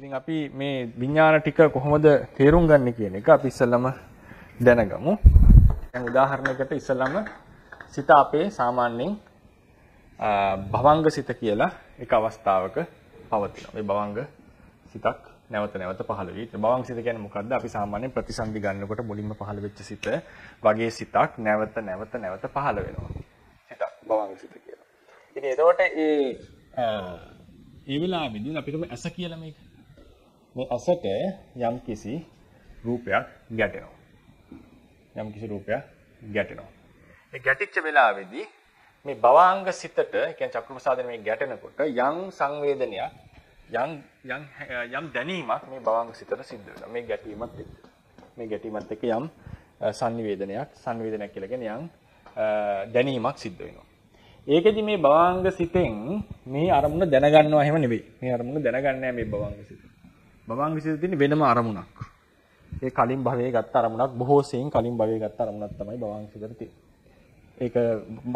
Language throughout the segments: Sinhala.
ඉතින් අපි මේ විඥාන ටික කොහොමද තේරුම් ගන්න කියන එක අපි ඉස්සෙල්ලම දැනගමු. දැන් උදාහරණයකට ඉස්සෙල්ලම සිත අපේ සාමාන්‍යයෙන් භවංග සිත කියලා එක අවස්ථාවක පවතිනවා. මේ භවංග සිතක් නැවත නැවත පහළ වෙයි. භවංග සිත කියන්නේ මොකද්ද? අපි සාමාන්‍යයෙන් ප්‍රතිසන්දි ගන්නකොට මුලින්ම පහළ වෙච්ච සිත වගේ සිතක් නැවත නැවත නැවත පහළ වෙනවා. සිතක් භවංග සිත කියලා. ඉතින් එතකොට ඒ ඒ වෙලාවෙදී අපි හිතමු ඇස කියලා මේක. මේ ඇසට යම් කිසි රූපයක් ගැටෙනවා. යම් කිසි රූපයක් ගැටෙනවා. ඒ ගැටිච්ච වෙලාවේදී මේ භවාංග සිතට කියන්නේ චක්කු ප්‍රසාදනේ මේ ගැටෙනකොට යම් සංවේදනයක් යම් යම් යම් දැනීමක් මේ භවාංග සිතට සිද්ධ වෙනවා. මේ ගැටීමත් එක්ක. මේ ගැටීමත් එක්ක යම් සංනිවේදනයක් සංවේදනයක් කියලා කියන්නේ යම් දැනීමක් සිද්ධ වෙනවා. ඒකෙදි මේ භවාංග සිතෙන් මේ අරමුණ දැනගන්නවා එහෙම නෙවෙයි. මේ අරමුණ දැනගන්නේ මේ භවාංග සිත. භවාංග සිතේ තියෙන වෙනම අරමුණක්. ඒ කලින් භවයේ ගත්ත අරමුණක් බොහෝ සෙයින් කලින් භවයේ ගත්ත අරමුණක් තමයි සිතේ තියෙන්නේ. ඒක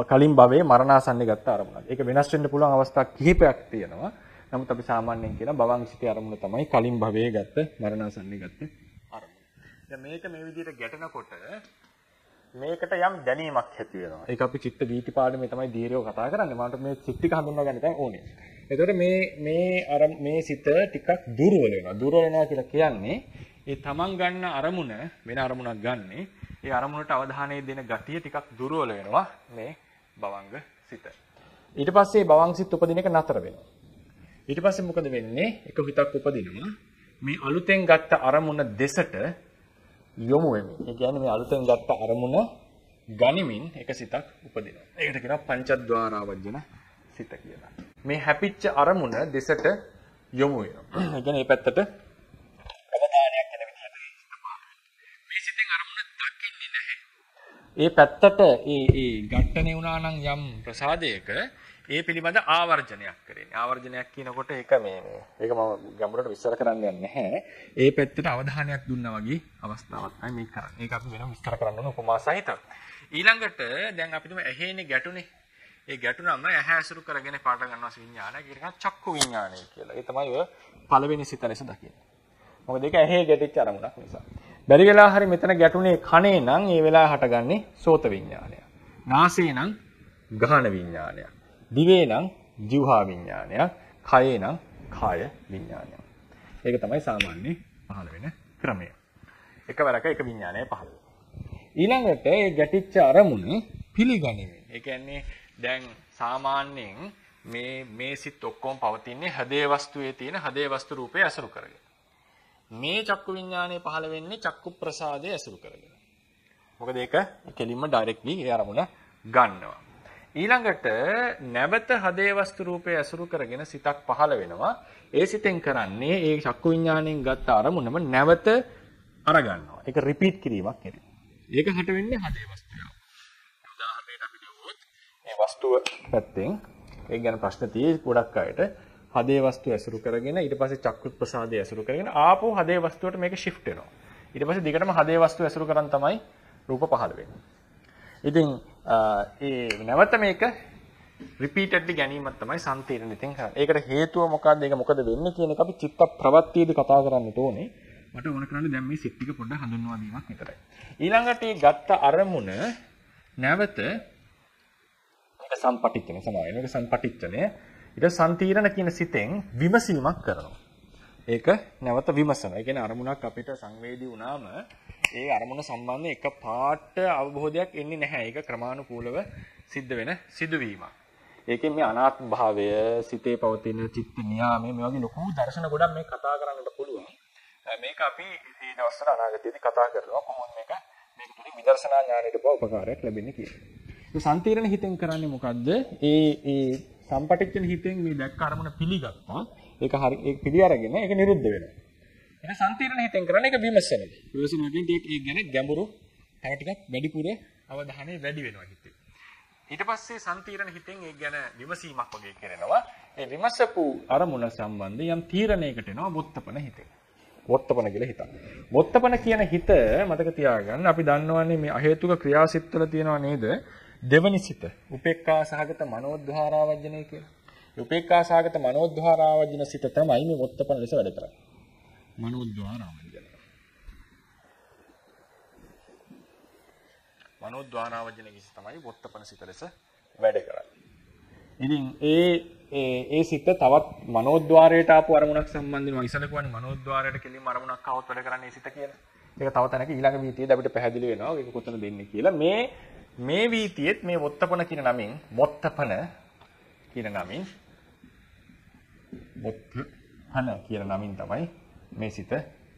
කලින් භවයේ මරණාසන්න ගත්ත අරමුණක්. ඒක වෙනස් වෙන්න පුළුවන් අවස්ථා කිහිපයක් තියෙනවා. නමුත් අපි සාමාන්‍යයෙන් කියන සිතේ අරමුණ තමයි කලින් භවයේ ගත්ත මරණාසන්න ගත්ත අරමුණ. දැන් මේක මේ විදිහට ගැටෙනකොට මේකට යම් දැනීමක් ඇති වෙනවා. ඒක අපි චිත්ත වීති පාඩමේ තමයි දීර්ඝව කතා කරන්නේ. මට මේ චිත්ත ටික හඳුන්වා ගන්න තමයි ඕනේ. එතකොට මේ මේ අර මේ සිත ටිකක් දුර්වල වෙනවා. දුර්වල වෙනවා කියලා කියන්නේ ඒ තමන් ගන්න අරමුණ වෙන අරමුණක් ගන්නෙ ඒ අරමුණට අවධානය දෙන ගතිය ටිකක් දුර්වල වෙනවා මේ භවංග සිත. ඊට පස්සේ භවංග සිත් උපදින එක නතර වෙනවා. ඊට පස්සේ මොකද වෙන්නේ? එක හිතක් උපදිනවා. මේ අලුතෙන් ගත්ත අරමුණ දෙසට යොමු වෙමින්. ඒ කියන්නේ මේ අලුතෙන් ගත්ත අරමුණ ගනිමින් එක සිතක් උපදිනවා. ඒකට කියනවා පංචද්වාරාවජන සිත කියලා. මේ හැපිච්ච අරමුණ දෙසට යොමු වෙනවා. ඒ කියන්නේ මේ පැත්තට අවධානයක් යන විදිහට මේ සිතෙන් අරමුණ දකින්නේ නැහැ. ඒ පැත්තට ඒ ඒ ඝට්ටනේ වුණා නම් යම් ප්‍රසාදයක ඒ පිළිබඳ ආවර්ජනයක් කරන්නේ. ආවර්ජනයක් කියනකොට ඒක මේ මේ ඒක මම ගැඹුරට විස්තර කරන්න යන්නේ නැහැ. ඒ පැත්තට අවධානයක් දුන්නා වගේ අවස්ථාවක් තමයි මේක කරන්නේ. ඒක අපි වෙනම විස්තර කරන්න ඕන උපමා සහිතව. ඊළඟට දැන් අපි තුම ඇහෙන්නේ ගැටුනේ. ඒ ගැටුනම ඇහැ ඇසුරු කරගෙන පාට ගන්නවා විඥානය. ඒක කියන චක්කු විඥානය කියලා. ඒ තමයි ඔය පළවෙනි සිත ලෙස දකින්නේ. මොකද ඒක ඇහි ගැටිච්ච අරමුණක් නිසා. බැරි වෙලා හරි මෙතන ගැටුනේ කනේ නම් ඒ වෙලාව හටගන්නේ සෝත විඥානය. නාසයේ නම් ගහන විඥානයක්. දිවේ නම් જીවහා විඥානයක්, කයේ නම් කාය විඥානයක්. ඒක තමයි සාමාන්‍ය පහළ වෙන ක්‍රමය. එකවරක එක විඥානය පහළ ඊළඟට ඒ ගැටිච්ච අරමුණ පිළිගනිමින්. ඒ කියන්නේ දැන් සාමාන්‍යයෙන් මේ මේ සිත් ඔක්කොම පවතින්නේ හදේ වස්තුවේ තියෙන හදේ වස්තු රූපය අසුරු කරගෙන. මේ චක්කු විඥානය පහළ වෙන්නේ චක්කු ප්‍රසාදය අසුරු කරගෙන. මොකද ඒක කෙලින්ම ඩයිරෙක්ට්ලි ඒ අරමුණ ගන්නවා. ඊළඟට නැවත හදේ වස්තු රූපය අසුරු කරගෙන සිතක් පහළ වෙනවා. ඒ සිතෙන් කරන්නේ ඒ චක්කු විඥාණයෙන් ගත්ත අරමුණම නැවත අරගන්නවා. ඒක රිපීට් කිරීමක් කරනවා. ඒක හට වෙන්නේ හදේ වස්තුව. උදාහරණයක් අපි ගමුවොත් මේ වස්තුව පැත්තෙන් ඒක ගැන ප්‍රශ්න තියෙයි ගොඩක් අයට. හදේ වස්තුව ඇසුරු කරගෙන ඊට පස්සේ චක්කු ප්‍රසාදය ඇසුරු කරගෙන ආපහු හදේ වස්තුවට මේක shift වෙනවා. ඊට පස්සේ දිගටම හදේ වස්තුව ඇසුරු කරන් තමයි රූප පහළ වෙන්නේ. ඉතින් ඒ නැවත මේක රිපීටඩ්ලි ගැනීමක් තමයි සම්තීරණ ඉතින් කරන්නේ. ඒකට හේතුව මොකක්ද? ඒක මොකද වෙන්නේ කියන එක අපි චිත්ත ප්‍රවත්තියේදී කතා කරන්නට ඕනේ. මට ඕන කරන්නේ දැන් මේ සිත් ටික පොඩ්ඩක් හඳුන්වා දීමක් විතරයි. ඊළඟට මේ ගත්ත අරමුණ නැවත මේක සම්පටිච්චන සමාය. මේක සම්පටිච්චනය. ඊට සම්තීරණ කියන සිතෙන් විමසීමක් කරනවා. ඒක නැවත විමසනවා. ඒ කියන්නේ අරමුණක් අපිට සංවේදී වුණාම ඒ අරමුණ සම්බන්ධ එක පාට අවබෝධයක් එන්නේ නැහැ. ඒක ක්‍රමානුකූලව සිද්ධ වෙන සිදුවීමක්. ඒකෙන් මේ අනාත්ම භාවය, සිතේ පවතින චිත්ත නියාමය මේ වගේ ලොකු දර්ශන ගොඩක් මේ කතා කරන්නට පුළුවන්. මේක අපි මේ දවස්වල අනාගතයේදී කතා කරනවා කොහොමද මේක මේක තුලින් විදර්ශනා ඥානයට පව උපකාරයක් ලැබෙන්නේ කියලා. ඒ සම්තිරණ හිතෙන් කරන්නේ මොකද්ද? ඒ ඒ සම්පටිච්චන හිතෙන් මේ දැක්ක අරමුණ පිළිගත්තා. ඒක හරි ඒක පිළි අරගෙන ඒක නිරුද්ධ වෙනවා. ඒක සම්තිරණ හිතෙන් කරන්නේ ඒක විමසනවා. විමසනවා කියන්නේ ඒක ගැන ගැඹුරු තව ටිකක් වැඩිපුර අවධානය වැඩි වෙනවා හිතේ. ඊට පස්සේ සම්තිරණ හිතෙන් ඒක ගැන විමසීමක් වගේ කරනවා. ඒ විමසපු අරමුණ සම්බන්ධ යම් තීරණයකට එනවා මුත්තපන හිතේ. වොත්තපන කියලා හිතන්න. වොත්තපන කියන හිත මතක තියාගන්න අපි දන්නවන්නේ මේ අහේතුක ක්‍රියාසිටවල තියෙනවා නේද? දෙවනි සිත. උපේක්ඛා සහගත මනෝද්වාරාවජනය කියලා. උපේක්ඛා සහගත මනෝද්වාරාවජන සිත තමයි මේ වොත්තපන ලෙස වැඩ කරන්නේ. මනෝද්වාරාවජන. මනෝද්වාරාවජන කිසි තමයි වොත්තපන සිත ලෙස වැඩ කරන්නේ. ඉතින් ඒ ඒ සිත තවත් මනෝද්වාරයට ආපු අරමුණක් සම්බන්ධව ඉස්සල කියන්නේ මනෝද්වාරයට කෙලින්ම අරමුණක් આવොත් වැඩ කරන්නේ සිත කියලා. ඒක තව තැනක ඊළඟ වීතියේදී අපිට පැහැදිලි වෙනවා ඒක කොතන දෙන්නේ කියලා. මේ මේ වීතියෙත් මේ වොත්තපන කියන නමින් මොත්තපන කියන නමින් මොත්තපන කියන නමින් තමයි මේ සිත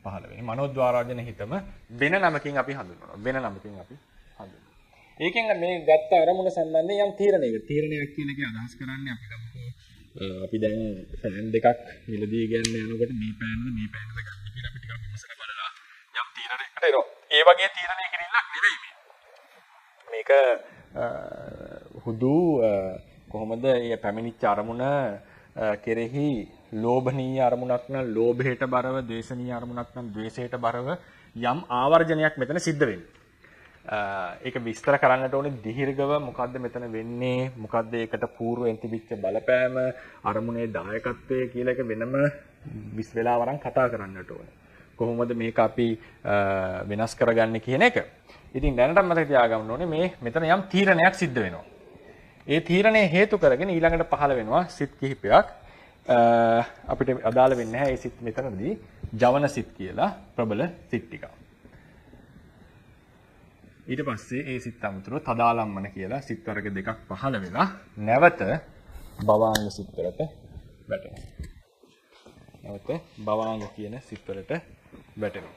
පහළ වෙන්නේ. මනෝද්වාරාජන හිතම වෙන නමකින් අපි හඳුන්වනවා. වෙන නමකින් අපි හඳුන්වනවා. ඒකෙන් මේ ගත්ත අරමුණ සම්බන්ධයෙන් යම් තීරණයක තීරණයක් කියන එක අදහස් කරන්නේ අපි අපි දැන් ෆෑන් දෙකක් මිලදී ගන්න යනකොට මේ පෑන්ද මේ පෑන්ද ගන්න කියලා අපි ටිකක් විමසලා බලලා යම් තීරණයකට එනවා. ඒ වගේ තීරණයක ඉන්නක් නෙවෙයි මේක හුදු කොහොමද මේ පැමිණිච්ච අරමුණ කෙරෙහි ලෝභනීය අරමුණක් නම් ලෝභයට බරව, ද්වේෂනීය අරමුණක් නම් ද්වේෂයට බරව යම් ආවර්ජනයක් මෙතන සිද්ධ වෙන්නේ. ඒක විස්තර කරන්නට ඕනේ දීර්ඝව මොකද්ද මෙතන වෙන්නේ මොකද්ද ඒකට పూర్වෙන් තිබිච්ච බලපෑම අරමුණේ දායකත්වය කියලා එක වෙනම විස් වෙලා වරන් කතා කරන්නට ඕනේ. කොහොමද මේක අපි වෙනස් කරගන්නේ කියන එක. ඉතින් දැනට මතක තියාගන්න ඕනේ මේ මෙතන යම් තීරණයක් සිද්ධ වෙනවා. ඒ තීරණය හේතු කරගෙන ඊළඟට පහළ වෙනවා සිත් කිහිපයක්. අපිට අදාළ වෙන්නේ නැහැ ඒ සිත් මෙතනදී ජවන සිත් කියලා ප්‍රබල සිත් ටිකක් ඊට පස්සේ ඒ සිත් අමතරව තදාලම්මන කියලා සිත් වර්ග දෙකක් පහළ වෙලා නැවත භවාංග සිත් වලට වැටෙනවා. නැවත භවාංග කියන සිත් වලට වැටෙනවා.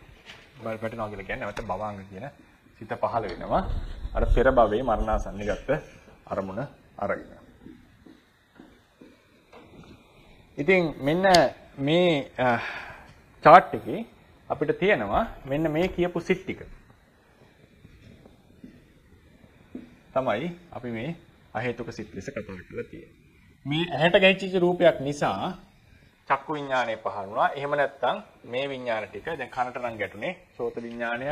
වැටෙනවා කියලා කියන්නේ නැවත භවාංග කියන සිත පහළ වෙනවා. අර පෙර භවයේ මරණාසන්නගත අරමුණ අරගෙන. ඉතින් මෙන්න මේ chart එකේ අපිට තියෙනවා මෙන්න මේ කියපු සිත් ටික. තමයි අපි මේ අහේතුක සිත් ලෙස කතා කරලා තියෙන්නේ. මේ ඇහැට ගැහිච්ච රූපයක් නිසා චක්කු විඥානය පහළ වුණා. එහෙම නැත්නම් මේ විඥාන ටික දැන් කනට නම් ගැටුනේ සෝත විඥානය,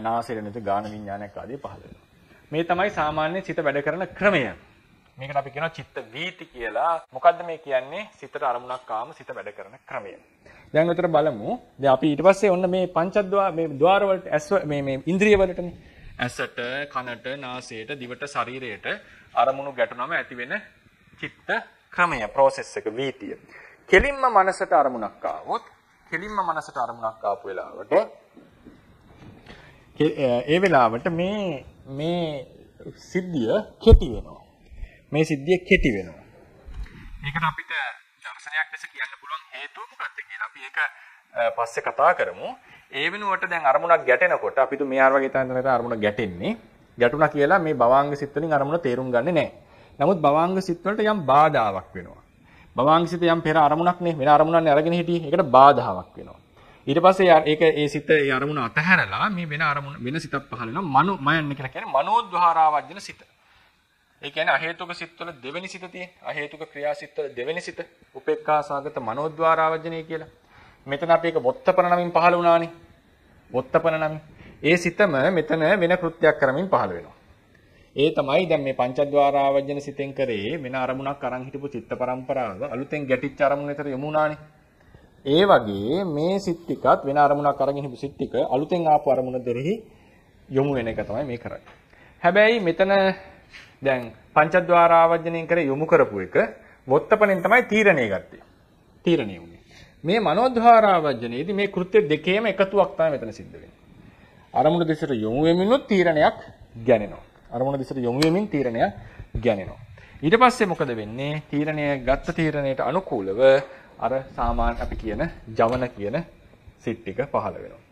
නාසයට නැති ගාන විඥානයක් ආදී පහළ වෙනවා. මේ තමයි සාමාන්‍ය සිත වැඩ කරන ක්‍රමය. මේකට අපි කියනවා චිත්ත වීති කියලා. මොකද්ද මේ කියන්නේ? සිතට අරමුණක් ආවම සිත වැඩ කරන ක්‍රමය. දැන් උතර බලමු. දැන් අපි ඊට පස්සේ ඔන්න මේ පංචද්වාර මේ ద్వාර වලට ඇස් මේ මේ ඉන්ද්‍රිය වලටනේ ඇසට, කනට, නාසයට, දිවට, ශරීරයට අරමුණු ගැටුනම ඇතිවෙන චිත්ත ක්‍රමය, process එක, වීතිය. කෙලින්ම මනසට අරමුණක් ආවොත්, කෙලින්ම මනසට අරමුණක් ආපු වෙලාවට ඒ වෙලාවට මේ මේ සිද්ධිය කෙටි වෙනවා. මේ සිද්ධිය කෙටි වෙනවා. ඒකට අපිට දර්ශනයක් ලෙස කියන්න පුළුවන් හේතුව මොකක්ද කියලා අපි ඒක පස්සේ කතා කරමු. ඒ වෙනුවට දැන් අරමුණක් ගැටෙනකොට අපි තු මේ ආර වගේ තැනකට අරමුණ ගැටෙන්නේ ගැටුණා කියලා මේ භවාංග සිත් වලින් අරමුණ තේරුම් ගන්නේ නැහැ. නමුත් භවාංග සිත් වලට යම් බාධාවක් වෙනවා. භවාංග සිත යම් පෙර අරමුණක් නේ වෙන අරමුණක් අරගෙන හිටියේ. ඒකට බාධාවක් වෙනවා. ඊට පස්සේ ඒක ඒ සිත ඒ අරමුණ අතහැරලා මේ වෙන අරමුණ වෙන සිතක් පහළ වෙනවා. මනෝ මයන්න කියලා කියන්නේ මනෝද්වාරාවජන සිත. ඒ කියන්නේ අහේතුක සිත්වල දෙවෙනි සිත තියෙන. අහේතුක ක්‍රියා සිත්වල දෙවෙනි සිත. උපේක්ඛා සාගත මනෝද්වාරාවජනේ කියලා. මෙතන අපි ඒක වොත්තපන නමින් පහළ වුණානේ. වොත්තපන නමින්. ඒ සිතම මෙතන වෙන කෘත්‍යයක් කරමින් පහළ වෙනවා. ඒ තමයි දැන් මේ පංචද්වාරාවජන සිතෙන් කරේ වෙන අරමුණක් අරන් හිටපු චිත්ත පරම්පරාව අලුතෙන් ගැටිච්ච අරමුණ විතර යමු වුණානේ. ඒ වගේ මේ සිත් ටිකත් වෙන අරමුණක් අරගෙන හිටපු සිත් ටික අලුතෙන් ආපු අරමුණ දෙරෙහි යොමු වෙන එක තමයි මේ කරන්නේ. හැබැයි මෙතන දැන් පංචද්වාරාවජනෙන් කර යොමු කරපු එක වොත්තපනෙන් තමයි තීරණය ගත්තේ. තීරණය වුණේ. මේ මනෝධාරාවජනයේදී මේ කෘත්‍ය දෙකේම එකතුවක් තමයි මෙතන සිද්ධ වෙන්නේ. අරමුණ දෙසට යොමු වෙමිනුත් තීරණයක් ගැනෙනවා. අරමුණ දෙසට යොමු වෙමින් තීරණයක් ගැනෙනවා. ඊට පස්සේ මොකද වෙන්නේ? තීරණය ගත්ත තීරණයට අනුකූලව අර සාමාන්‍ය අපි කියන ජවන කියන සිත් ටික පහළ වෙනවා.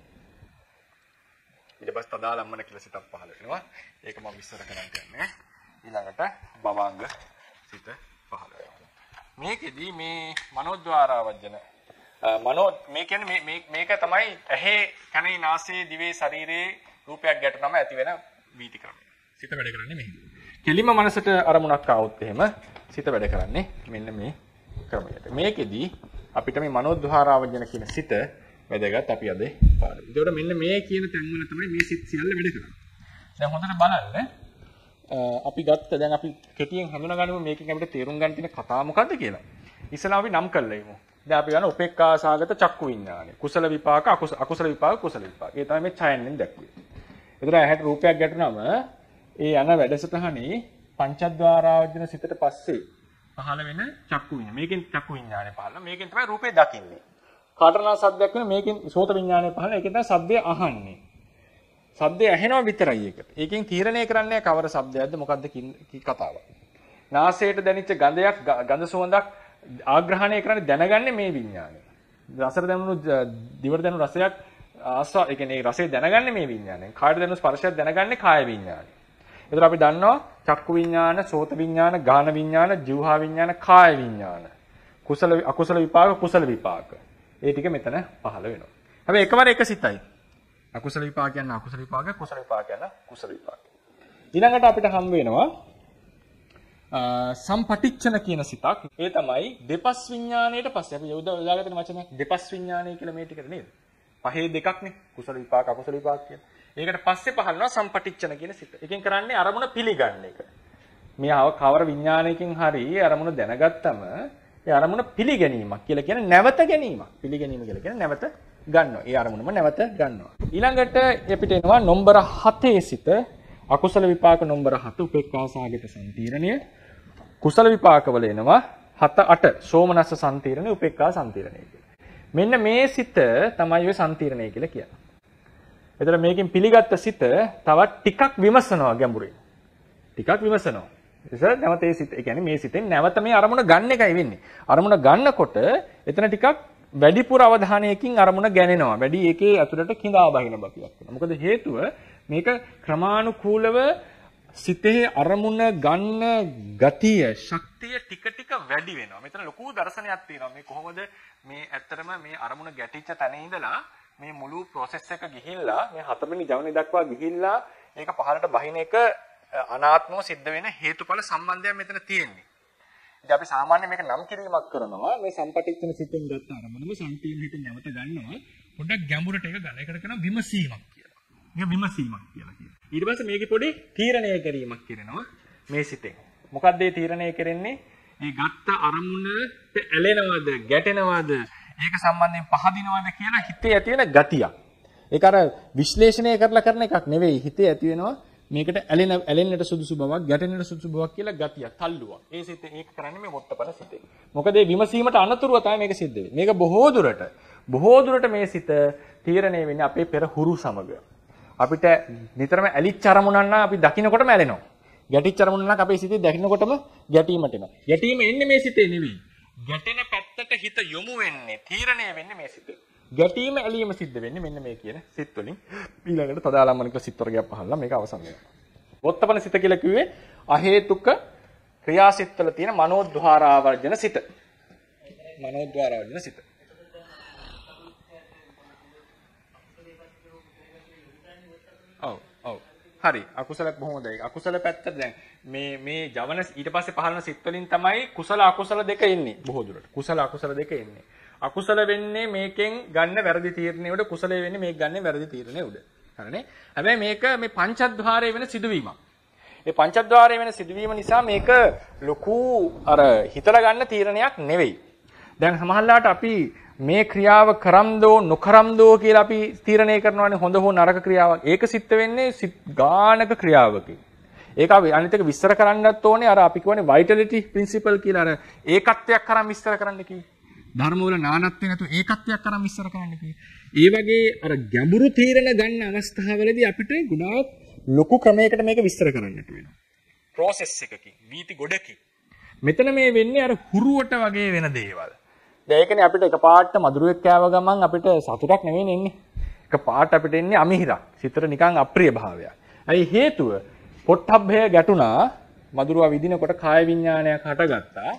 ඊට පස්සේ තදාලම්මන කියලා සිතක් පහළ වෙනවා. ඒක මම විස්තර කරන්න යන්නේ. ඊළඟට භවංග සිත පහළ. මේකෙදි මේ මනෝද්වාරාවජන මනෝ මේ කියන්නේ මේ මේක තමයි ඇහි කනේ නාසයේ දිවේ ශරීරයේ රූපයක් ගැටුනම ඇති වෙන වීති ක්‍රමය. සිත වැඩ කරන්නේ මෙහෙම. කෙලිම මනසට අරමුණක් ආවොත් එහෙම සිත වැඩ කරන්නේ මෙන්න මේ ක්‍රමයට. මේකෙදි අපිට මේ මනෝද්වාරාවජන කියන සිත වැදගත් අපි අද පාඩම. ඒකට මෙන්න මේ කියන තැන්වල තමයි මේ සිත් සියල්ල වැඩ කරන්නේ. දැන් හොඳට බලන්න අපි ගත්ත දැන් අපි කෙටියෙන් හඳුනා ගන්නමු මේකෙන් අපිට තේරුම් ගන්න තියෙන කතාව මොකද්ද කියලා. ඉස්සලා අපි නම් කළා දැන් අපි ගන්න උපේක්ඛාසගත චක්කු විඥානය. කුසල විපාක අකුසල විපාක කුසල විපාක. ඒ තමයි මේ ඡයන්ෙන් දැක්වේ. ඒතර ඇහැට රූපයක් ගැටුනම ඒ යන වැඩසටහනේ පංචද්වාරාවජන සිතට පස්සේ පහළ වෙන චක්කු විඤ්ඤාණය. මේකෙන් චක්කු විඤ්ඤාණය පහළ. මේකෙන් තමයි රූපේ දකින්නේ. කාටනා සද්දයක් වෙන මේකෙන් සෝත විඤ්ඤාණය පහළ. ඒකෙන් තමයි සද්දය අහන්නේ. සද්දය ඇහෙනවා විතරයි ඒකට. ඒකෙන් තීරණය කරන්නේ කවර සද්දයක්ද මොකද්ද කතාව. නාසයට දැනෙච්ච ගඳයක් ගඳ සුවඳක් ආග්‍රහණය කරන්නේ දැනගන්නේ මේ විඤ්ඤාණය. රසට දැනුණු දිවට දැනුණු රසයක් ආස්වා ඒ කියන්නේ රසය දැනගන්නේ මේ විඤ්ඤාණයෙන්. කායට දැනුණු ස්පර්ශයක් දැනගන්නේ කාය විඤ්ඤාණය. ඒතර අපි දන්නවා චක්කු විඤ්ඤාණ, සෝත විඤ්ඤාණ, ගාන විඤ්ඤාණ, જીවහා විඤ්ඤාණ, කාය විඤ්ඤාණ. කුසල අකුසල විපාක, කුසල විපාක. ඒ ටික මෙතන පහළ වෙනවා. හැබැයි එකවර එක සිතයි. අකුසල විපාක කියන්න අකුසල විපාක, කුසල විපාක කියන්න කුසල විපාක. ඊළඟට අපිට හම් වෙනවා සම්පටිච්ඡන කියන සිතක්. ඒ තමයි දෙපස් විඥාණයට පස්සේ අපි උදාගත්තන වචනයක් දෙපස් විඥාණය කියලා මේ ටිකට නේද? පහේ දෙකක්නේ. කුසල විපාක අකුසල විපාක කියන. ඒකට පස්සේ පහළනවා සම්පටිච්ඡන කියන සිත. එකෙන් කරන්නේ අරමුණ පිළිගන්න එක. මේ කවර විඥානයකින් හරි අරමුණ දැනගත්තම ඒ අරමුණ පිළිගැනීමක් කියලා කියන්නේ නැවත ගැනීමක්. පිළිගැනීම කියලා කියන්නේ නැවත ගන්නවා. ඒ අරමුණම නැවත ගන්නවා. ඊළඟට අපිට එනවා නම්බර 7 සිත අකුසල විපාක නම්බර 7 උපේක්ඛාසාගත සම්තීරණය. කුසල විපාකවල එනවා 7 8 සෝමනස්ස සම්තීරණය උපේක්ඛා සම්තීරණය කියලා. මෙන්න මේ සිත තමයි ඔය සම්තීරණය කියලා කියන්නේ. එතන මේකෙන් පිළිගත්ත සිත තවත් ටිකක් විමසනවා ගැඹුරින්. ටිකක් විමසනවා. ඉතින් නැවත ඒ සිත, ඒ කියන්නේ මේ සිතෙන් නැවත මේ අරමුණ ගන්න එකයි වෙන්නේ. අරමුණ ගන්නකොට එතන ටිකක් වැඩිපුර අවධානයකින් අරමුණ ගැනෙනවා. වැඩි ඒකේ ඇතුළට கிඳා බහින බතියක් වෙනවා. මොකද හේතුව මේක ක්‍රමානුකූලව සිතේ අරමුණ ගන්න ගතිය, ශක්තිය ටික ටික වැඩි වෙනවා. මෙතන ලොකු දර්ශනයක් තියෙනවා. මේ කොහොමද මේ ඇත්තටම මේ අරමුණ ගැටිච්ච තැන ඉඳලා මේ මුළු process එක ගිහිල්ලා මේ හතරවෙනි ජවනි දක්වා ගිහිල්ලා ඒක පහළට බහින එක අනාත්මව සිද්ධ වෙන හේතුඵල සම්බන්ධයක් මෙතන තියෙන්නේ. ඉතින් අපි සාමාන්‍යයෙන් මේක නම් කිරීමක් කරනවා මේ සම්පටිච්ඡන සිතෙන් ගත්ත අරමුණම සම්පීම් හිතෙන් නැවත ගන්නවා. පොඩ්ඩක් ගැඹුරට ඒක ගන්න. ඒකට කරනවා විමසීමක් කියලා. මේක විමසීමක් කියලා කියනවා. ඊට පස්සේ මේකේ පොඩි තීරණය කිරීමක් කරනවා මේ සිතෙන්. මොකක්ද මේ තීරණය කරන්නේ? මේ ගත්ත අරමුණට ඇලෙනවද, ගැටෙනවද, ඒක සම්බන්ධයෙන් පහදිනවද කියලා හිතේ ඇති වෙන ගතියක්. ඒක අර විශ්ලේෂණය කරලා කරන එකක් නෙවෙයි. හිතේ ඇති වෙනවා මේකට ඇලෙන ඇලෙන්නට සුදුසු බවක්, ගැටෙන්නට සුදුසු බවක් කියලා ගතියක්, තල්ලුවක්. ඒ සිතේ ඒක කරන්නේ මේ මොත්තපන සිතේ. මොකද මේ විමසීමට අනතුරුව තමයි මේක සිද්ධ වෙන්නේ. මේක බොහෝ දුරට බොහෝ දුරට මේ සිත තීරණය වෙන්නේ අපේ පෙර හුරු සමග. අපිට නිතරම ඇලිච්ච අරමුණක් නම් අපි දකින්නකොටම ඇලෙනවා. ගැටිච්ච අරමුණක් නම් අපේ සිතේ දකින්නකොටම ගැටීමට එනවා. ගැටීම එන්නේ මේ සිතේ නෙවෙයි. ගැටෙන පැත්තට හිත යොමු වෙන්නේ තීරණය වෙන්නේ මේ සිතේ. ගැටීම ඇලීම සිද්ධ වෙන්නේ මෙන්න මේ කියන සිත් වලින්. ඊළඟට තදාලම්මනික සිත් වර්ගයක් පහළලා මේක අවසන් වෙනවා. වොත්තපන සිත කියලා කිව්වේ අහේතුක ක්‍රියාසිටවල තියෙන මනෝද්වාරාවර්ජන සිත. මනෝද්වාරාවර්ජන සිත. ඔව් ඔව් හරි අකුසල බොහොමද අකුසල පැත්තට දැන් මේ මේ ජවන ඊට පස්සේ පහළන සිත් වලින් තමයි කුසල අකුසල දෙක එන්නේ බොහෝ දුරට කුසල අකුසල දෙක එන්නේ අකුසල වෙන්නේ මේකෙන් ගන්න වැරදි තීරණය උඩ කුසලයේ වෙන්නේ මේක ගන්න වැරදි තීරණය උඩ හරිනේ හැබැයි මේක මේ පංචද්වාරයේ වෙන සිදුවීමක් ඒ පංචද්වාරයේ වෙන සිදුවීම නිසා මේක ලොකු අර හිතලා ගන්න තීරණයක් නෙවෙයි දැන් සමහරවිට අපි මේ ක්‍රියාව කරම්දෝ නොකරම්දෝ කියලා අපි තීරණය කරනවානේ හොඳ හෝ නරක ක්‍රියාවක්. ඒක සිද්ධ වෙන්නේ ගානක ක්‍රියාවකින්. ඒක අපි අනිත් එක විස්තර කරන්නත් ඕනේ අර අපි කියවනේ vitality principle කියලා අර ඒකත්වයක් කරන් විස්තර කරන්න කිව්වේ. ධර්ම වල නානත්වය නැතු ඒකත්වයක් කරන් විස්තර කරන්න කිව්වේ. ඒ වගේ අර ගැඹුරු තීරණ ගන්න අවස්ථාවලදී අපිට ගුණාවක් ලොකු ක්‍රමයකට මේක විස්තර කරන්නට වෙනවා. process එකකින්, වීති ගොඩකින්. මෙතන මේ වෙන්නේ අර හුරුවට වගේ වෙන දේවල්. දැන් ඒකනේ අපිට එකපාරට මధుරයක් කෑව ගමන් අපිට සතුටක් නෙවෙයි එන්නේ. එකපාරට අපිට එන්නේ අමිහිරක්. සිතට නිකන් අප්‍රිය භාවයක්. අයි හේතුව පොට්ටබ්බය ගැටුණා මధుරවා විදිනකොට කාය විඥානයක් හටගත්තා.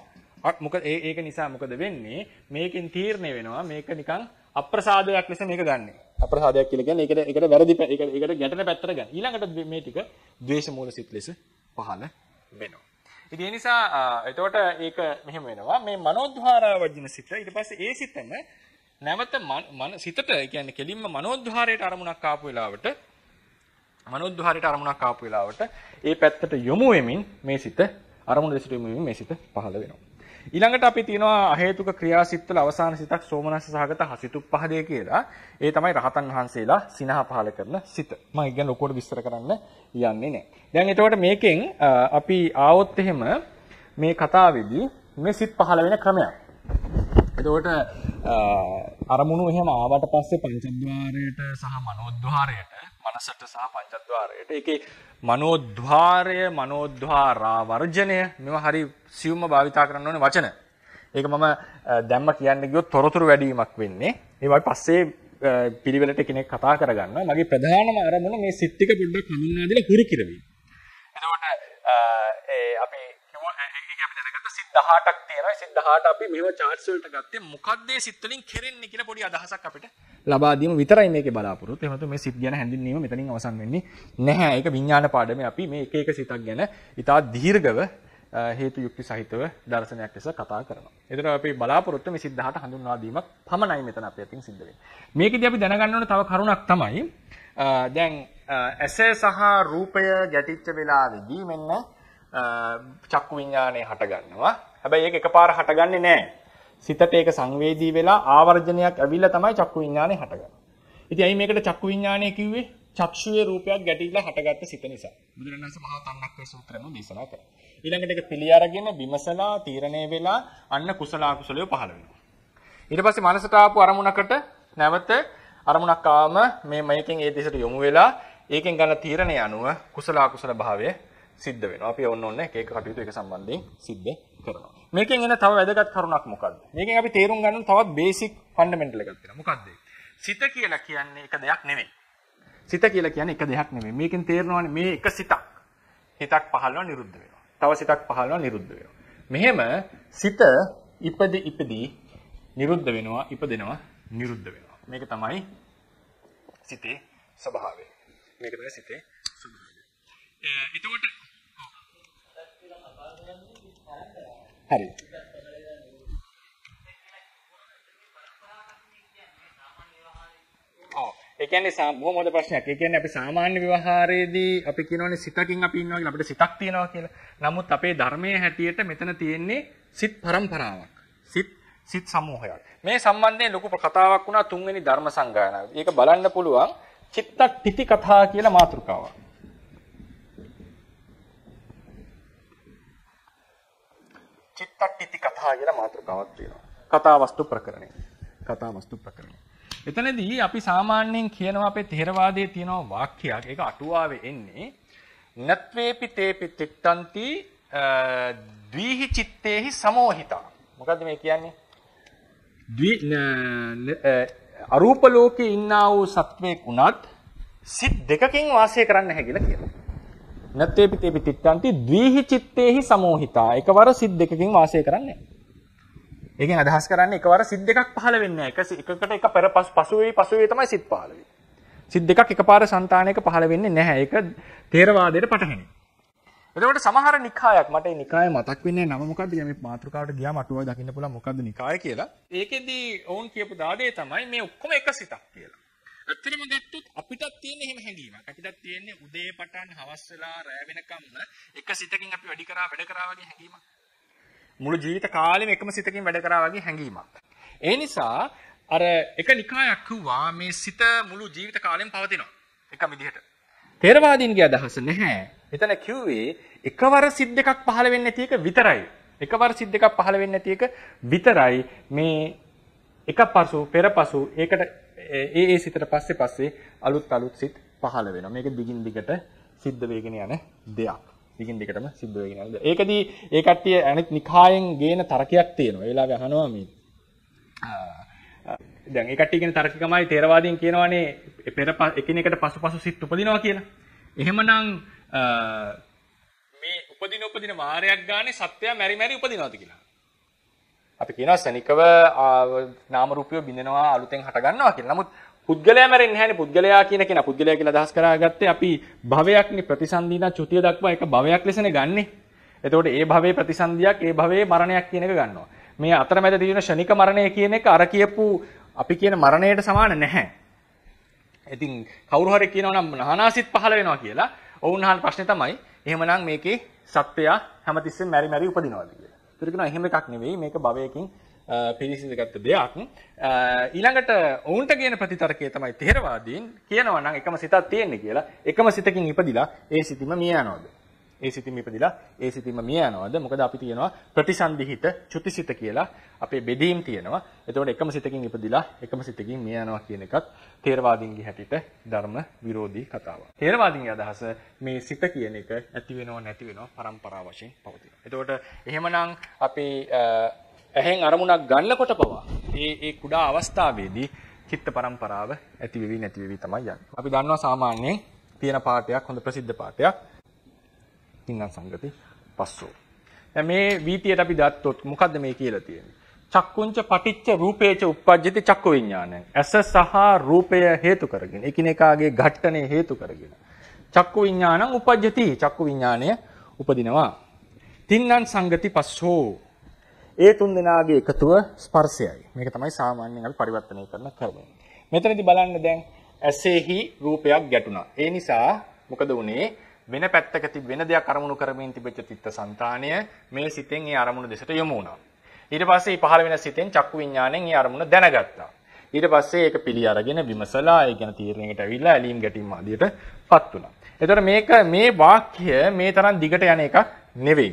මොකද ඒක නිසා මොකද වෙන්නේ? මේකෙන් තීරණය වෙනවා මේක නිකන් අප්‍රසාදයක් ලෙස මේක ගන්නෙ. අප්‍රසාදයක් කියලා කියන්නේ ඒකට ඒකට වැරදි ඒකට ඒකට ගැටෙන පැත්තට ගන්න. ඊළඟට මේ ටික ද්වේෂ මූල සිත් ලෙස පහළ වෙනවා. ඉතින් ඒ නිසා එතකොට ඒක මෙහෙම වෙනවා මේ මනෝද්වාරවර්ජින සිත ඊට පස්සේ ඒ සිතම නැවත මන සිතට කියන්නේ කෙලින්ම මනෝද්වාරයට අරමුණක් ආපු වෙලාවට මනෝද්වාරයට අරමුණක් ආපු වෙලාවට ඒ පැත්තට යොමු වෙමින් මේ සිත අරමුණ දෙසට යොමු වෙමින් මේ සිත පහළ වෙනවා. ඊළඟට අපි තියෙනවා අහේතුක ක්‍රියාසිටවල අවසාන සිතක් සෝමනස්ස සහගත හසිතුප්පහදේ කියලා. ඒ තමයි රහතන් වහන්සේලා සිනහ පහල කරන සිත. මම ඒක ගැන ලොකුවට විස්තර කරන්න යන්නේ නැහැ. දැන් එතකොට මේකෙන් අපි ආවොත් එහෙම මේ කතාවේදී මේ සිත් පහල වෙන ක්‍රමයක්. එතකොට අරමුණු එහෙම ආවට පස්සේ පංචද්වාරයට සහ මනෝද්වාරයට මනසට සහ පංචද්වාරයට ඒකේ මනෝද්වාරය මනෝද්වාරා වර්ජනය මේවා හරි සියුම්ම භාවිතා කරන්න ඕනේ වචන. ඒක මම දැම්ම කියන්න ගියොත් තොරතුරු වැඩිවීමක් වෙන්නේ. ඒ වගේ පස්සේ පිළිවෙලට කෙනෙක් කතා කරගන්නවා. මගේ ප්‍රධානම අරමුණ මේ සිත් ටික පොඩ්ඩක් හඳුන්වා දෙලා හුරු කිරවීම. එතකොට ඒ අපි 18ක් තියෙනවා. සිත් 18 අපි මේව charts වලට ගත්තේ මොකක්ද මේ සිත් වලින් කෙරෙන්නේ කියලා පොඩි අදහසක් අපිට ලබා දීම විතරයි මේකේ බලාපොරොත්තු. එහෙම නැත්නම් මේ සිත් ගැන හැඳින්වීම මෙතනින් අවසන් වෙන්නේ නැහැ. ඒක විඥාන පාඩමේ අපි මේ එක එක සිතක් ගැන ඉතා දීර්ඝව හේතු යුක්ති සහිතව දර්ශනයක් ලෙස කතා කරනවා. ඒතර අපි බලාපොරොත්තු මේ සිත් 18 හඳුන්වා දීමක් පමණයි මෙතන අපි අතින් සිද්ධ වෙන්නේ. මේකෙදී අපි දැනගන්න ඕන තව කරුණක් තමයි දැන් ඇස සහ රූපය ගැටිච්ච වෙලාවේදී මෙන්න චක්කු විඥානය හට ගන්නවා. හැබැයි ඒක එකපාර හටගන්නේ නැහැ. සිතට ඒක සංවේදී වෙලා ආවර්ජනයක් ඇවිල්ලා තමයි චක්කු විඥානය හටගන්නේ. ඉතින් ඇයි මේකට චක්කු විඥානය කිව්වේ? චක්ෂුවේ රූපයක් ගැටිලා හටගත්ත සිත නිසා. බුදුරණන්සේ මහා තණ්හක්කේ සූත්‍රයෙන් දේශනා කරා. ඊළඟට ඒක පිළි අරගෙන විමසලා තීරණය වෙලා අන්න කුසල අකුසලය පහළ වෙනවා. ඊට පස්සේ මනසට ආපු අරමුණකට නැවත අරමුණක් ආවම මේ මේකෙන් ඒ දෙසට යොමු වෙලා ඒකෙන් ගන්න තීරණය අනුව කුසල අකුසල භාවය සිද්ධ වෙනවා. අපි ඔන්න ඔන්න එක එක කටයුතු එක සම්බන්ධයෙන් සිද්ධ කරනවා. මේකෙන් එන තව වැදගත් කරුණක් මොකද්ද? මේකෙන් අපි තේරුම් ගන්න තවත් බේසික් ෆන්ඩමෙන්ටල් එකක් තියෙනවා. මොකද්ද? සිත කියලා කියන්නේ එක දෙයක් නෙමෙයි. සිත කියලා කියන්නේ එක දෙයක් නෙමෙයි. මේකෙන් තේරෙනවානේ මේ එක සිතක්. හිතක් පහළව නිරුද්ධ වෙනවා. තව සිතක් පහළව නිරුද්ධ වෙනවා. මෙහෙම සිත ඉපදි ඉපදි නිරුද්ධ වෙනවා, ඉපදෙනවා, නිරුද්ධ වෙනවා. මේක තමයි සිතේ ස්වභාවය. මේක තමයි සිතේ ස්වභාවය. එතකොට හරි. ඔව්. ඒ කියන්නේ බොහොම හොඳ ප්‍රශ්නයක්. ඒ කියන්නේ අපි සාමාන්‍ය ව්‍යවහාරයේදී අපි කියනවානේ සිතකින් අපි ඉන්නවා කියලා අපිට සිතක් තියෙනවා කියලා. නමුත් අපේ ධර්මයේ හැටියට මෙතන තියෙන්නේ සිත් පරම්පරාවක්. සිත් සිත් සමූහයක්. මේ සම්බන්ධයෙන් ලොකු කතාවක් වුණා තුන්වෙනි ධර්ම සංගායනාවේ. ඒක බලන්න පුළුවන් චිත්ත ටිති කතා කියලා මාතෘකාවක්. චිත්තට්ටිති කතා කියලා මාතෘකාවක් තියෙනවා. කතා වස්තු ප්‍රකරණය. කතා වස්තු ප්‍රකරණය. එතනදී අපි සාමාන්‍යයෙන් කියනවා අපේ ථේරවාදයේ තියෙනවා වාක්‍යයක්. ඒක අටුවාවේ එන්නේ නත්වේපි තේපි තිට්ටන්ති ද්විහි චිත්තේහි සමෝහිතා. මොකද්ද මේ කියන්නේ? ද්වි අරූප ලෝකේ ඉන්නා වූ සත්වයක් උනත් සිත් දෙකකින් වාසය කරන්න නැහැ කියලා කියනවා. නත්තේ පිටේ පිටිට්ටන්ති ද්විහි චිත්තේහි සමෝහිතා. එකවර සිත් දෙකකින් වාසය කරන්නේ. ඒකෙන් අදහස් කරන්නේ එකවර සිත් දෙකක් පහළ වෙන්නේ නැහැ. එක එකකට එක පෙර පසු වේ පසු වේ තමයි සිත් පහළ වෙන්නේ. සිත් දෙකක් එකපාර సంతානයක පහළ වෙන්නේ නැහැ. ඒක තේරවාදයට පටහැනි. එතකොට සමහර නිකායක් මට මේ නිකාය මතක් වෙන්නේ නම මොකද්ද කියලා මේ මාතෘකාවට ගියාම අටුවා දකින්න පුළුවන් මොකද්ද නිකාය කියලා. ඒකෙදි ඔවුන් කියපු දාදේ තමයි මේ ඔක්කොම එක සිතක් කියලා. ඇත්තටම ගත්තොත් අපිටත් තියෙන එහෙම හැඟීමක්. අපිටත් තියෙන්නේ උදේ පටන් හවස් වෙලා රැ වෙනකම්ම එක සිතකින් අපි වැඩි කරා වැඩ කරා වගේ හැඟීමක්. මුළු ජීවිත කාලෙම එකම සිතකින් වැඩ කරා වගේ හැඟීමක්. ඒ නිසා අර එක නිකායක් කිව්වා මේ සිත මුළු ජීවිත කාලෙම පවතිනවා. එක විදිහට. තේරවාදීන්ගේ අදහස නැහැ. එතන කිව්වේ එකවර සිත් දෙකක් පහළ වෙන්නේ නැති එක විතරයි. එකවර සිත් දෙකක් පහළ වෙන්නේ නැති එක විතරයි මේ එකපසු පෙරපසු ඒකට ඒ ඒ සිතට පස්සේ පස්සේ අලුත් අලුත් සිත් පහළ වෙනවා. මේක දිගින් දිගට සිද්ධ වෙගෙන යන දෙයක්. දිගින් දිගටම සිද්ධ වෙගෙන යන දෙයක්. ඒකදී ඒ කට්ටිය අනිත් නිකායෙන් ගේන තර්කයක් තියෙනවා. ඒ වෙලාවේ අහනවා මේ දැන් ඒ කට්ටිය කියන තර්කිකමයි තේරවාදීන් කියනවානේ පෙර එකිනෙකට පසුපසු සිත් උපදිනවා කියලා. එහෙමනම් මේ උපදින උපදින වාරයක් ගානේ සත්‍යය මෙරි මෙරි උපදිනවාද කියලා. අපි කියනවා සනිකව නාම රූපය බිඳෙනවා අලුතෙන් හට ගන්නවා කියලා. නමුත් පුද්ගලයා මැරෙන්නේ නැහැනේ පුද්ගලයා කියන කෙනා පුද්ගලයා කියලා අදහස් කරාගත්තේ අපි භවයක්නේ ප්‍රතිසන්දීනා චුතිය දක්වා එක භවයක් ලෙසනේ ගන්නෙ. එතකොට ඒ භවයේ ප්‍රතිසන්දියක් ඒ භවයේ මරණයක් කියන එක ගන්නවා. මේ අතරමැද තියෙන ෂණික මරණය කියන එක අර කියපු අපි කියන මරණයට සමාන නැහැ. ඉතින් කවුරු හරි කියනවා නම් නානාසිත පහළ වෙනවා කියලා. ඔවුන් අහන ප්‍රශ්නේ තමයි එහෙමනම් මේකේ සත්‍යය හැමතිස්සෙම මෙරි මෙරි උපදිනවද කියලා. ඒතර කියනවා එහෙම එකක් නෙවෙයි මේක භවයකින් පිරිසිදුගත්ත දෙයක්. ඊළඟට ඔවුන්ට කියන ප්‍රතිතරකය තමයි තේරවාදීන් කියනවා නම් එකම සිතක් තියෙන්නේ කියලා. එකම සිතකින් ඉපදිලා ඒ සිතින්ම මිය යනවාද? ඒ සිතින්ම ඉපදිලා ඒ සිතින්ම මිය යනවාද? මොකද අපි කියනවා ප්‍රතිසන්දිහිත චුතිසිත කියලා අපේ බෙදීම් තියෙනවා. එතකොට එකම සිතකින් ඉපදිලා එකම සිතකින් මිය යනවා කියන එකත් තේරවාදීන්ගේ හැටියට ධර්ම විරෝධී කතාවක්. තේරවාදීන්ගේ අදහස මේ සිත කියන එක ඇති වෙනව නැති වෙනව පරම්පරා වශයෙන් පවතිනවා. එතකොට එහෙමනම් අපේ ඇහෙන් අරමුණක් ගන්නකොට පවා ඒ ඒ කුඩා අවස්ථාවේදී චිත්ත පරම්පරාව ඇති වෙවි නැති වෙවි තමයි යන්නේ. අපි දන්නවා සාමාන්‍යයෙන් තියෙන පාඩයක් හොඳ ප්‍රසිද්ධ පාඩයක්. තින්නම් සංගති පස්සෝ. දැන් මේ වීතියට අපි දත්තොත් මොකද්ද මේ කියලා තියෙන්නේ? චක්කුංච පටිච්ච රූපේච උප්පජ්ජති චක්කු විඥානං. ඇස සහ රූපය හේතු කරගෙන එකිනෙකාගේ ඝට්ටනේ හේතු කරගෙන චක්කු විඥානං උපජ්ජති. චක්කු විඥානය උපදිනවා. තින්නම් සංගති පස්සෝ ඒ තුන් දෙනාගේ එකතුව ස්පර්ශයයි. මේක තමයි සාමාන්‍යයෙන් අපි පරිවර්තනය කරන ක්‍රමය. මෙතනදී බලන්න දැන් ඇසෙහි රූපයක් ගැටුණා. ඒ නිසා මොකද වුනේ? වෙන පැත්තක තිබ වෙන දෙයක් අරමුණු කරමින් තිබෙච්ච චිත්තසංතානය මේ සිතෙන් ඒ අරමුණු දෙසට යොමු වුණා. ඊට පස්සේ පහළ වෙන සිතෙන් චක්කු විඥාණයෙන් ඒ අරමුණ දැනගත්තා. ඊට පස්සේ ඒක පිළි අරගෙන විමසලා ඒ ගැන තීරණයකට ඇවිල්ලා ඇලීම් ගැටීම් ආදියටපත් වුණා. එතකොට මේක මේ වාක්‍ය මේ තරම් දිගට යන එකක් නෙවෙයි.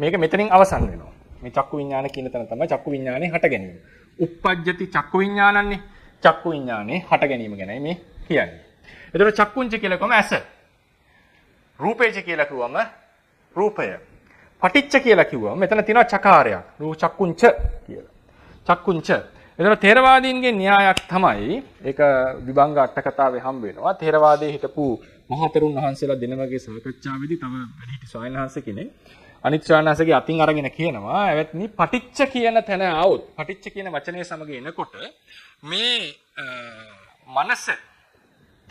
මේක මෙතනින් අවසන් වෙනවා. මේ චක්කු විඥාන කියන තැන තමයි චක්කු විඥානේ හට ගැනීම. uppajjati චක්කු විඥානන්නේ. චක්කු විඥානේ හට ගැනීම ගැනයි මේ කියන්නේ. එතකොට චක්කුංච කියලා කොහම ඇස. රූපේච කියලා කිව්වම රූපය. පටිච්ච කියලා කිව්වම මෙතන තියෙනවා චකාරයක්. රූ චක්කුංච කියලා. චක්කුංච. එතන තේරවාදීන්ගේ න්‍යායක් තමයි ඒක විභංග අට කතාවේ හම්බ වෙනවා. තේරවාදයේ හිටපු මහතෙරුන් වහන්සේලා දිනවගේ සාකච්ඡාවේදී තව වැඩිහිටි ස්වාමීන් වහන්සේ කෙනෙක් අනිත් ශ්‍රාවණාසගේ අතින් අරගෙන කියනවා එවත්නි පටිච්ච කියන තැන આવොත් පටිච්ච කියන වචනය සමග එනකොට මේ මනස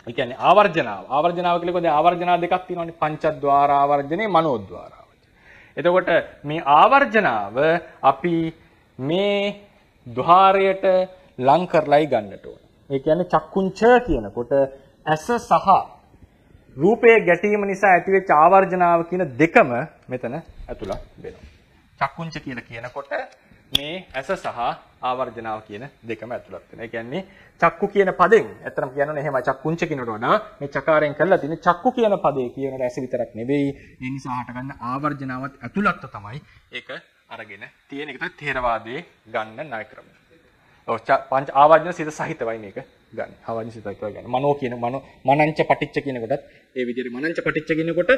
ඒ කියන්නේ ආවර්ජනාව ආවර්ජනාව කියලා කොහොමද ආවර්ජනා දෙකක් තියෙනවානේ පංචද්වාර ආවර්ජනේ මනෝද්වාර එතකොට මේ ආවර්ජනාව අපි මේ ద్వාරයට ලං කරලයි ගන්නට ඕන. ඒ කියන්නේ චක්කුංච කියනකොට ඇස සහ රූපයේ ගැටීම නිසා ඇතිවෙච්ච ආවර්ජනාව කියන දෙකම මෙතන ඇතුළත් වෙනවා. චක්කුංච කියලා කියනකොට මේ ඇස සහ ආවර්ජනාව කියන දෙකම ඇතුළත් වෙනවා. ඒ කියන්නේ චක්කු කියන පදෙන් ඇත්තටම කියනවනේ එහෙම චක්කුංච කියනට වඩා මේ චකාරයෙන් කරලා තියෙන චක්කු කියන පදේ කියනට ඇස විතරක් නෙවෙයි. ඒ නිසා හටගන්න ආවර්ජනාවත් ඇතුළත්ව තමයි ඒක අරගෙන තියෙන එක තමයි තේරවාදයේ ගන්න ණය ක්‍රමය. ඔව් පංච ආවර්ජන සිත සහිතවයි මේක ගන්න. ආවර්ජන සිත සහිතවයි ගන්න. මනෝ කියන මනෝ මනංච පටිච්ච කියන කොටත් ඒ විදිහට මනංච පටිච්ච කියනකොට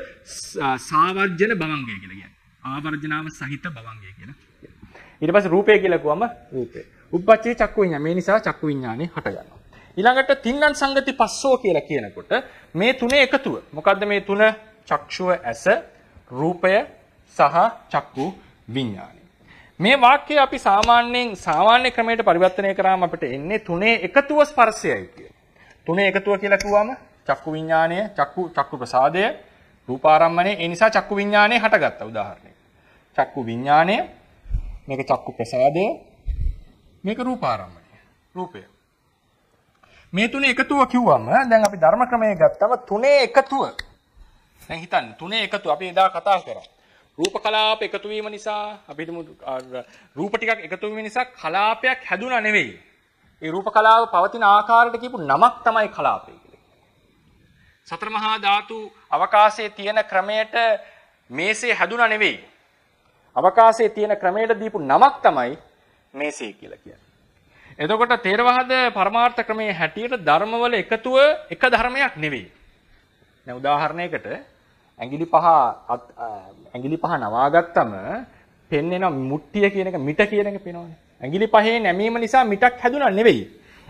සාවර්ජන භවංගය කියලා කියන්නේ. ආවර්ජනාව සහිත භවංගය කියලා. ඊට පස්සේ රූපය කියලා කිව්වම රූපේ. උප්පච්චේ චක්කු විඤ්ඤාණ. මේ නිසා චක්කු විඤ්ඤාණය හට ගන්නවා. ඊළඟට තින්නන් සංගති පස්සෝ කියලා කියනකොට මේ තුනේ එකතුව. මොකද්ද මේ තුන? චක්ෂුව ඇස, රූපය සහ චක්කු විඤ්ඤාණය. මේ වාක්‍යය අපි සාමාන්‍යයෙන් සාමාන්‍ය ක්‍රමයට පරිවර්තනය කරාම අපිට එන්නේ තුනේ එකතුව ස්පර්ශයයි කියන්නේ. තුනේ එකතුව කියලා කිව්වම චක්කු විඤ්ඤාණය, චක්කු චක්කු ප්‍රසාදය, රූපාරම්මණය. ඒ නිසා චක්කු විඤ්ඤාණය හටගත්තා උදාහරණයක්. චක්කු විඤ්ඤාණය මේක චක්කු ප්‍රසාදය මේක රූපාරම්මණය. රූපය. මේ තුනේ එකතුව කිව්වම දැන් අපි ධර්ම ක්‍රමයේ ගත්තම තුනේ එකතුව. දැන් හිතන්න තුනේ එකතුව අපි එදා කතා කරා. රූප කලාප එකතු වීම නිසා අපි හිතමු රූප ටිකක් එකතු වීම නිසා කලාපයක් හැදුනා නෙවෙයි. ඒ රූප කලාව පවතින ආකාරයට කියපු නමක් තමයි කලාපය කියලා. සතර මහා ධාතු අවකාශයේ තියෙන ක්‍රමයට මේසේ හැදුනා නෙවෙයි. අවකාශයේ තියෙන ක්‍රමයට දීපු නමක් තමයි මේසේ කියලා කියන්නේ. එතකොට තේරවාද පරමාර්ථ ක්‍රමයේ හැටියට ධර්මවල එකතුව එක ධර්මයක් නෙවෙයි. දැන් උදාහරණයකට ඇඟිලි පහ ඇඟිලි පහ නවාගත්තම පෙන්නෙන මුට්ටිය කියන එක මිට කියන එක පේනවනේ. ඇඟිලි පහේ නැමීම නිසා මිටක් හැදුනා නෙවෙයි.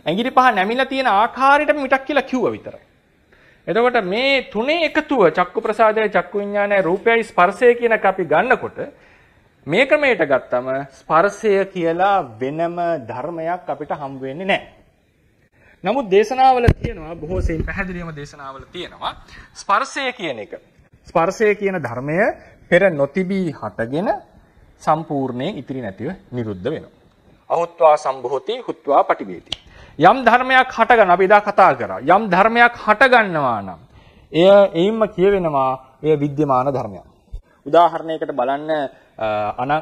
ඇඟිලි පහ නැමිලා තියෙන ආකාරයට මිටක් කියලා කිව්වා විතරයි. එතකොට මේ තුනේ එකතුව චක්කු ප්‍රසාදය චක්කු විඥානය රූපයයි ස්පර්ශය කියන එක අපි ගන්නකොට මේ ක්‍රමයට ගත්තම ස්පර්ශය කියලා වෙනම ධර්මයක් අපිට හම් වෙන්නේ නැහැ. නමුත් දේශනාවල තියෙනවා බොහෝ සෙයින් පැහැදිලිවම දේශනාවල තියෙනවා ස්පර්ශය කියන එක. ස්පර්ශය කියන ධර්මය පෙර නොතිබී හටගෙන සම්පූර්ණයෙන් ඉතිරි නැතිව නිරුද්ධ වෙනවා. අහුත්වා සම්භෝති හුත්වා පටිවේති. යම් ධර්මයක් හටගන්න අපි එදා කතා කරා. යම් ධර්මයක් හටගන්නවා නම් එය එයින්ම කියවෙනවා එය විද්‍යමාන ධර්මයක්. උදාහරණයකට බලන්න අන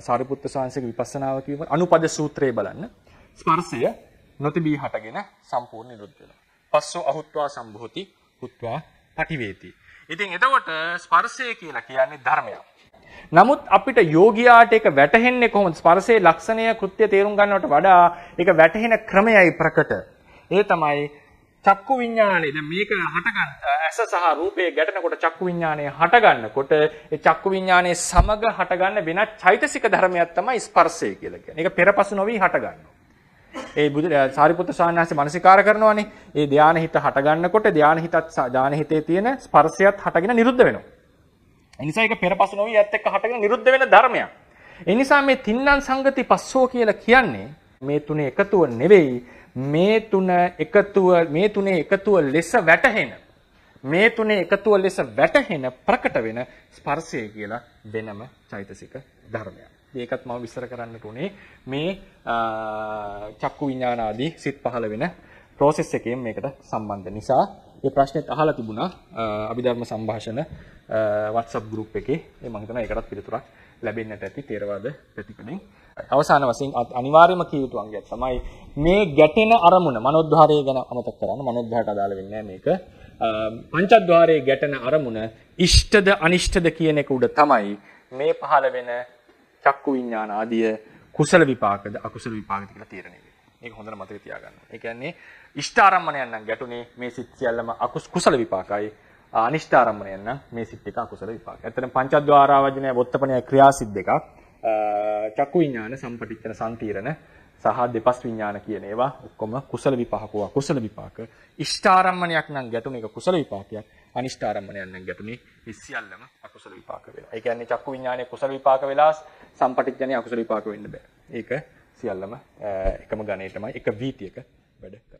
සාරිපුත්ත ස්වාමීන්ගේ විපස්සනාව කියව අනුපද සූත්‍රයේ බලන්න. ස්පර්ශය නොතිබී හටගෙන සම්පූර්ණ නිරුද්ධ වෙනවා. පස්සෝ අහුත්වා සම්භෝති හුත්වා පටිවේති. ඉතින් එතකොට ස්පර්ශය කියලා කියන්නේ ධර්මයක්. නමුත් අපිට යෝගියාට ඒක වැටහෙන්නේ කොහොමද? ස්පර්ශයේ ලක්ෂණය කෘත්‍ය තේරුම් ගන්නවට වඩා ඒක වැටහෙන ක්‍රමයයි ප්‍රකට. ඒ තමයි චක්කු විඥානේ දැන් මේක හටගන්න ඇස සහ රූපයේ ගැටෙනකොට චක්කු විඥානේ හටගන්නකොට ඒ චක්කු විඥානේ සමග හටගන්න වෙනත් චෛතසික ධර්මයක් තමයි ස්පර්ශය කියලා කියන්නේ. ඒක පෙරපසු නොවි හටගන්නවා. ඒ බුදු සාරිපුත්‍ර ස්වාමීන් මනසිකාර කරනවානේ. ඒ ධානය හිත හටගන්නකොට ධානය හිතත් ධානය හිතේ තියෙන ස්පර්ශයත් හටගෙන නිරුද්ධ වෙනවා. ඒ නිසා ඒක පෙරපසු නොවි යත් එක්ක හටගෙන නිරුද්ධ වෙන ධර්මයක්. ඒ නිසා මේ තින්නම් සංගති පස්සෝ කියලා කියන්නේ මේ තුනේ එකතුව නෙවෙයි මේ තුන එකතුව මේ තුනේ එකතුව ලෙස වැටහෙන මේ තුනේ එකතුව ලෙස වැටහෙන ප්‍රකට වෙන ස්පර්ශය කියලා වෙනම චෛතසික ධර්මයක්. ඒකත් මම විස්තර කරන්නට උනේ මේ චක්කු විඥාන ආදී සිත් පහළ වෙන process එකෙන් මේකට සම්බන්ධ නිසා මේ ප්‍රශ්නෙත් අහලා තිබුණා අභිධර්ම සංഭാෂණ WhatsApp group එකේ. ඒ මම හිතනවා ඒකටත් පිළිතුරක් ලැබෙන්නට ඇති තේරවාද ප්‍රතිපලෙන්. අවසාන වශයෙන් අනිවාර්යම කිය යුතු අංගයක් තමයි මේ ගැටෙන අරමුණ මනෝද්වාරය ගැන අමතක කරන්න. මනෝද්වාරයට අදාළ වෙන්නේ මේක. පංචද්වාරයේ ගැටෙන අරමුණ ඉෂ්ටද අනිෂ්ටද කියන එක උඩ තමයි මේ පහළ වෙන චක්කු විඥාන ආදිය කුසල විපාකද අකුසල විපාකද කියලා තීරණය වෙන්නේ. මේක හොඳට මතක තියාගන්න. ඒ කියන්නේ ඉෂ්ඨ ආරම්මණයන් නම් ගැටුනේ මේ සිත් සියල්ලම අකුස් කුසල විපාකයි. අනිෂ්ඨ ආරම්මණයන් නම් මේ සිත් එක අකුසල විපාකයි. ඇත්තටම පංචද්වාරාවජනය වොත්තපණය ක්‍රියාසිට දෙකක්. චක්කු විඥාන සම්පටිච්ඡන සම්තිරණ සහ දෙපස් විඥාන කියන ඒවා ඔක්කොම කුසල විපාක හෝ අකුසල විපාක. ඉෂ්ඨාරම්මණයක් නම් ගැටුණ එක කුසල විපාකයක්. අනිෂ්ඨාරම්මණයක් නම් ගැටුනේ ඒ සියල්ලම අකුසල විපාක වෙනවා. ඒ කියන්නේ චක්කු විඥානයේ කුසල විපාක වෙලා සම්පටිච්ඡනේ අකුසල විපාක වෙන්න බෑ. ඒක සියල්ලම එකම ගණේටමයි එක වීතියක වැඩ